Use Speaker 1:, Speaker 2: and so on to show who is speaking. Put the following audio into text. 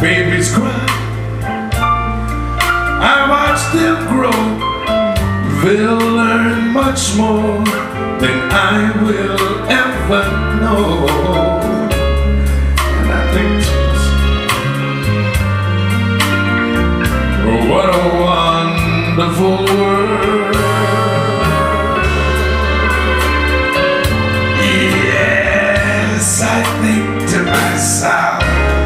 Speaker 1: babies cry. I watch them grow. They'll learn much more than I will ever know. And I think to myself, what a wonderful world. Yes, I think to myself.